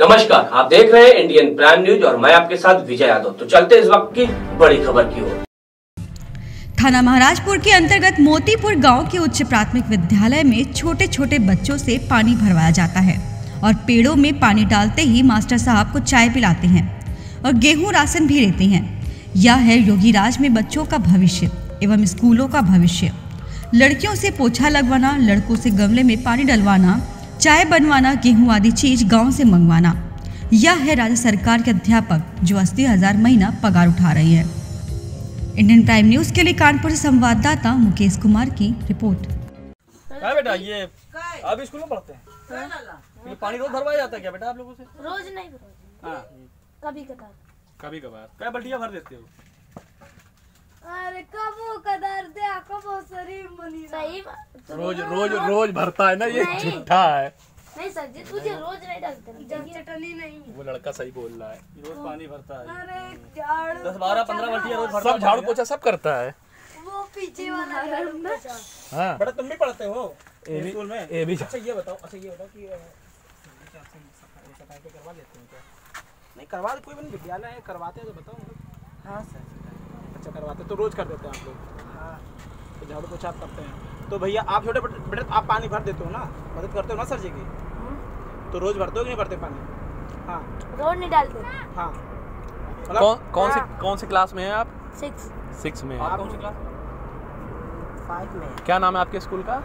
नमस्कार, आप देख रहे हैं इंडियन प्राइम न्यूज़ और मैं आपके साथ विजय यादव। तो चलते इस वक्त की बड़ी खबर की ओर। थाना महाराजपुर के अंतर्गत मोतीपुर गाँव के उच्च प्राथमिक विद्यालय में छोटे छोटे बच्चों से पानी भरवाया जाता है और पेड़ों में पानी डालते ही मास्टर साहब को चाय पिलाते हैं और गेहूँ राशन भी लेते हैं। यह है योगी राज में बच्चों का भविष्य एवं स्कूलों का भविष्य। लड़कियों से पोछा लगवाना, लड़कों से गमले में पानी डलवाना चाय बनवाना गेहूँ आदि चीज़ गाँव से मंगवाना। यह है राज्य सरकार के अध्यापक जो अस्सी हज़ार महीना पगार उठा रही है। इंडियन प्राइम न्यूज़ के लिए कानपुर से संवाददाता मुकेश कुमार की रिपोर्ट। क्या बेटा ये आप स्कूल में पढ़ते हैं? ये पानी रोज भरवाया जाता है क्या बेटा आप लोगों से? रोज नहीं हाँ। कभी कदार कभी कभार। क्या बल्टियाँ भर देते हो? अरे कबो कदार दे सही रोज रोज रोज भरता है ना ये? झूठा है। नहीं सर जी तुझे रोज नहीं डालते चटनी नहीं। वो लड़का सही बोल रहा है। रोज पानी भरता है। अरे झाड़ दस बारह पंद्रह बल्टियाँ रोज भरता सब झाड़ू पोछा सब करता है। वो पीछे वाला। हाँ। बेटा तुम भी पढ़ते हो। ये भी- स्कूल में। ये भी अच्छा ये बताओ। अच्छा ये बताओ कि सफ़ाई पे करवा लेते हो क्या नहीं करवा कोई भी विद्यालय है करवाते हैं तो बताओ। हाँ सर। अच्छा करवाते तो रोज कर देते हैं आप लोग। तो झाड़ू पोछा आप करते हैं। तो भैया आप छोटे बेटे बेटे आप पानी भर देते हो ना? मदद करते हो ना सर जी की? तो रोज भरते हो कि नहीं भरते पानी? हाँ। रोज नहीं डालते। हाँ। मतलब कौन कौन सी कौन सी क्लास में है आप? सिक्स। सिक्स में। आप कौन सी क्लास फाइव में। क्या नाम है आपके स्कूल का?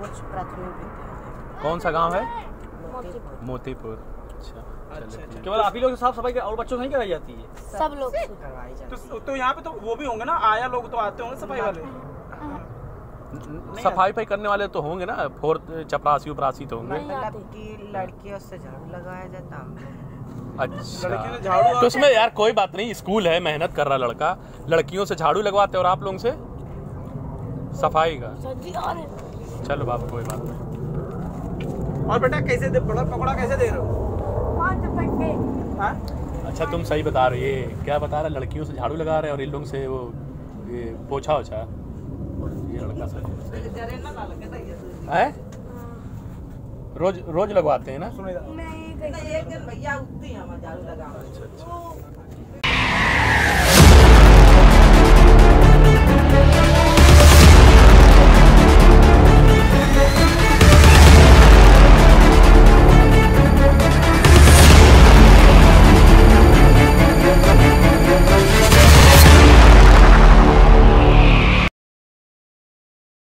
प्राथमिक कौन सा गाँव है? मोतीपुर। मोतीपुर। अच्छा अच्छा अच्छा। केवल आप ही लोग साफ़ सफ़ाई और बच्चों से नहीं कराई जाती है? सब लोग। से। करवाई जाती तो तो यहाँ पे तो वो भी होंगे ना? आया लोग तो आते होंगे सफ़ाई वाले। सफ़ाई फाई करने वाले तो होंगे ना फोर्थ चपरासी उपरासी तो होंगे। मतलब लड़कियों से झाड़ू लगाया जाता अच्छा। तो उसमें यार कोई बात नहीं स्कूल है मेहनत कर रहा लड़का। लड़कियों से झाड़ू लगवाते और आप लोगों से? सफ़ाई का। चलो बाबू कोई बात नहीं। और बेटा कैसे दे बड़ा पकौड़ा कैसे दे रहे हो? के। हाँ? अच्छा तुम सही बता रहे हो ये क्या बता रहा लड़कियों से झाड़ू लगा रहे और इन लोगों से वो पोछा ओछा है? रोज रोज लगवाते हैं ना? नहीं एक दिन भैया उठती हम झाड़ू लगा अच्छा अच्छा।